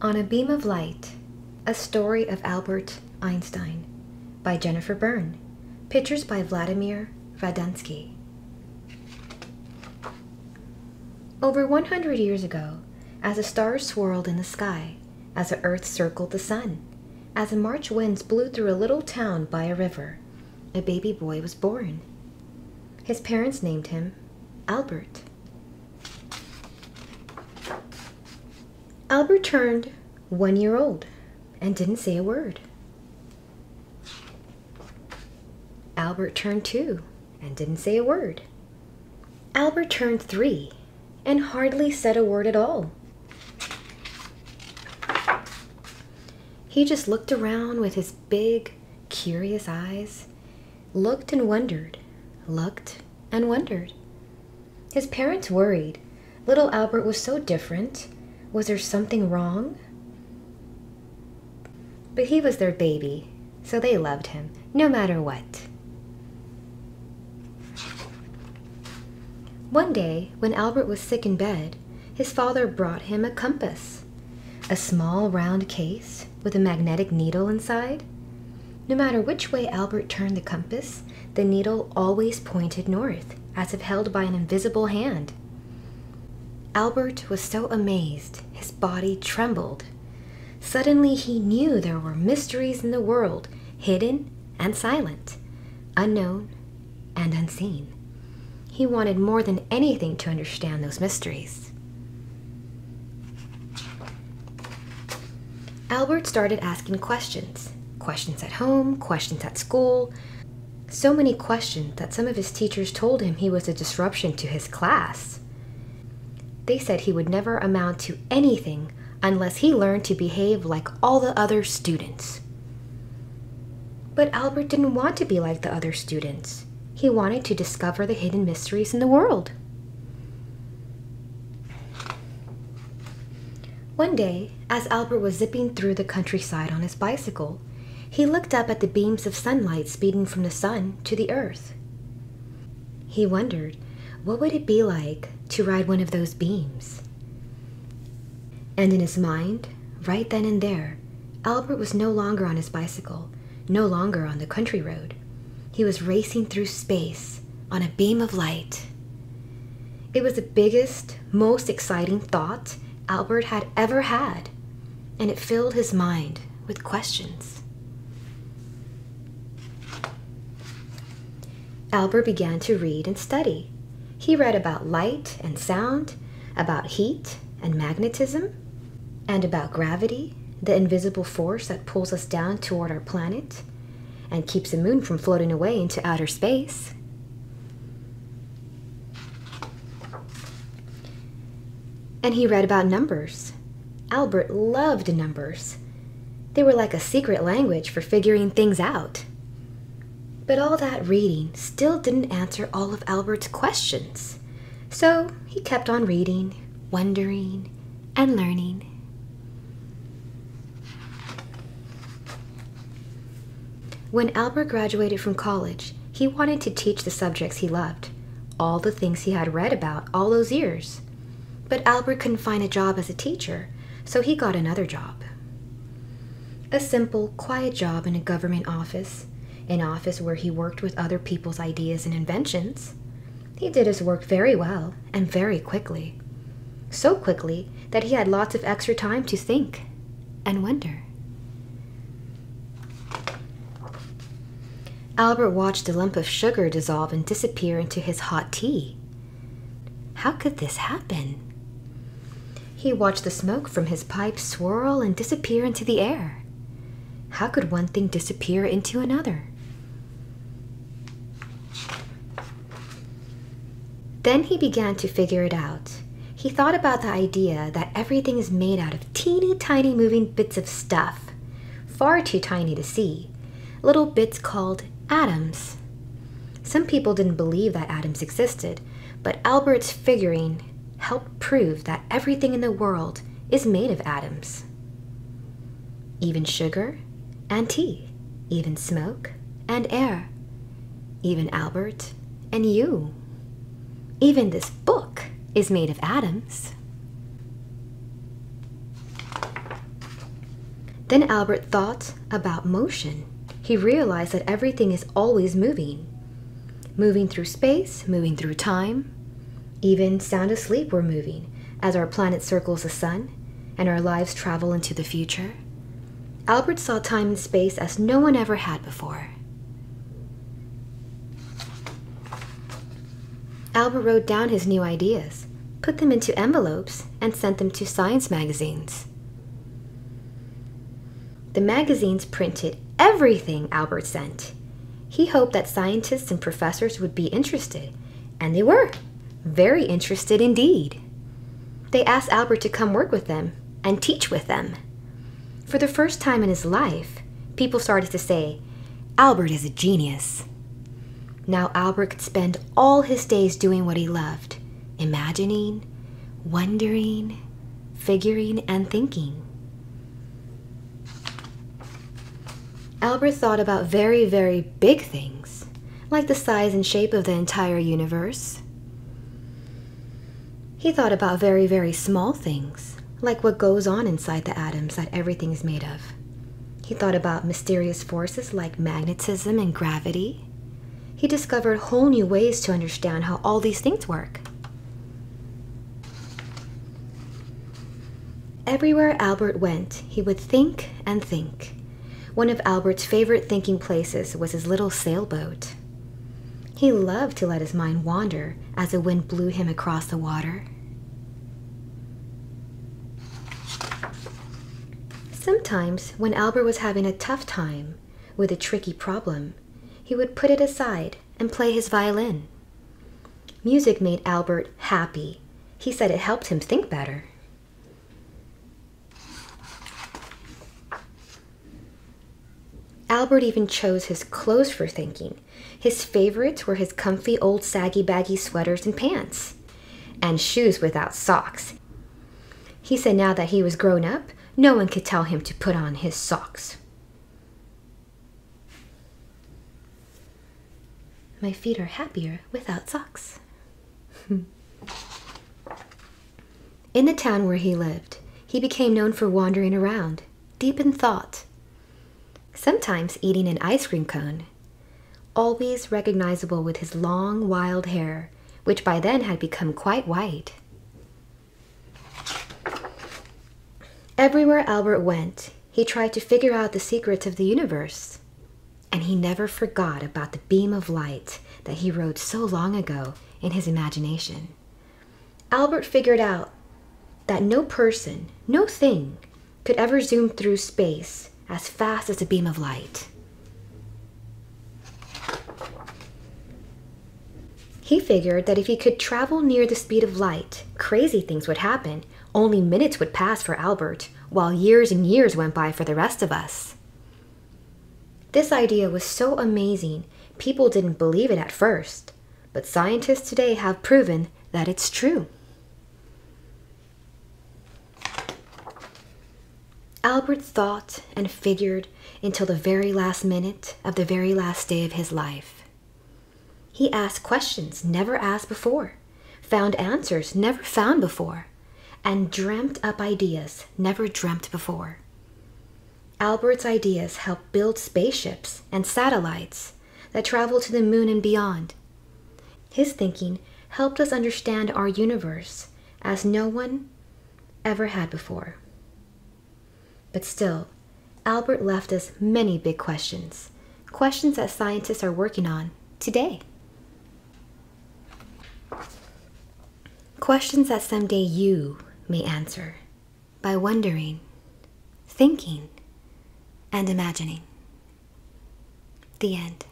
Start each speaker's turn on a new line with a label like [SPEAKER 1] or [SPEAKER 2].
[SPEAKER 1] On a Beam of Light A Story of Albert Einstein by Jennifer Berne. Pictures by Vladimir Radunsky. Over 100 years ago, as the stars swirled in the sky, as the earth circled the sun, as the March winds blew through a little town by a river, a baby boy was born. His parents named him Albert. Albert turned one year old and didn't say a word. Albert turned two and didn't say a word. Albert turned three and hardly said a word at all. He just looked around with his big, curious eyes, looked and wondered, looked and wondered. His parents worried. Little Albert was so different was there something wrong? But he was their baby, so they loved him, no matter what. One day, when Albert was sick in bed, his father brought him a compass, a small round case with a magnetic needle inside. No matter which way Albert turned the compass, the needle always pointed north, as if held by an invisible hand. Albert was so amazed, his body trembled. Suddenly he knew there were mysteries in the world, hidden and silent, unknown and unseen. He wanted more than anything to understand those mysteries. Albert started asking questions questions at home, questions at school. So many questions that some of his teachers told him he was a disruption to his class. They said he would never amount to anything unless he learned to behave like all the other students. But Albert didn't want to be like the other students. He wanted to discover the hidden mysteries in the world. One day, as Albert was zipping through the countryside on his bicycle, he looked up at the beams of sunlight speeding from the sun to the earth. He wondered what would it be like to ride one of those beams? And in his mind, right then and there, Albert was no longer on his bicycle, no longer on the country road. He was racing through space on a beam of light. It was the biggest, most exciting thought Albert had ever had, and it filled his mind with questions. Albert began to read and study. He read about light and sound, about heat and magnetism, and about gravity, the invisible force that pulls us down toward our planet and keeps the moon from floating away into outer space. And he read about numbers. Albert loved numbers. They were like a secret language for figuring things out. But all that reading still didn't answer all of Albert's questions. So he kept on reading, wondering, and learning. When Albert graduated from college, he wanted to teach the subjects he loved, all the things he had read about all those years. But Albert couldn't find a job as a teacher, so he got another job. A simple, quiet job in a government office an office where he worked with other people's ideas and inventions. He did his work very well and very quickly. So quickly that he had lots of extra time to think and wonder. Albert watched a lump of sugar dissolve and disappear into his hot tea. How could this happen? He watched the smoke from his pipe swirl and disappear into the air. How could one thing disappear into another? Then he began to figure it out. He thought about the idea that everything is made out of teeny tiny moving bits of stuff, far too tiny to see, little bits called atoms. Some people didn't believe that atoms existed, but Albert's figuring helped prove that everything in the world is made of atoms. Even sugar and tea, even smoke and air, even Albert and you. Even this book is made of atoms. Then Albert thought about motion. He realized that everything is always moving moving through space, moving through time. Even sound asleep, we're moving as our planet circles the sun and our lives travel into the future. Albert saw time and space as no one ever had before. Albert wrote down his new ideas, put them into envelopes, and sent them to science magazines. The magazines printed everything Albert sent. He hoped that scientists and professors would be interested, and they were. Very interested indeed. They asked Albert to come work with them and teach with them. For the first time in his life, people started to say, Albert is a genius. Now Albert could spend all his days doing what he loved imagining, wondering, figuring, and thinking. Albert thought about very, very big things, like the size and shape of the entire universe. He thought about very, very small things, like what goes on inside the atoms that everything is made of. He thought about mysterious forces like magnetism and gravity. He discovered whole new ways to understand how all these things work. Everywhere Albert went, he would think and think. One of Albert's favorite thinking places was his little sailboat. He loved to let his mind wander as the wind blew him across the water. Sometimes, when Albert was having a tough time with a tricky problem, he would put it aside and play his violin. Music made Albert happy. He said it helped him think better. Albert even chose his clothes for thinking. His favorites were his comfy old saggy baggy sweaters and pants, and shoes without socks. He said now that he was grown up, no one could tell him to put on his socks. My feet are happier without socks. in the town where he lived, he became known for wandering around, deep in thought sometimes eating an ice cream cone. Always recognizable with his long, wild hair, which by then had become quite white. Everywhere Albert went, he tried to figure out the secrets of the universe. And he never forgot about the beam of light that he rode so long ago in his imagination. Albert figured out that no person, no thing, could ever zoom through space as fast as a beam of light. He figured that if he could travel near the speed of light, crazy things would happen. Only minutes would pass for Albert, while years and years went by for the rest of us. This idea was so amazing, people didn't believe it at first, but scientists today have proven that it's true. Albert thought and figured until the very last minute of the very last day of his life. He asked questions never asked before, found answers never found before, and dreamt up ideas never dreamt before. Albert's ideas helped build spaceships and satellites that travel to the moon and beyond. His thinking helped us understand our universe as no one ever had before. But still, Albert left us many big questions, questions that scientists are working on today. Questions that someday you may answer by wondering, thinking, and imagining. The end.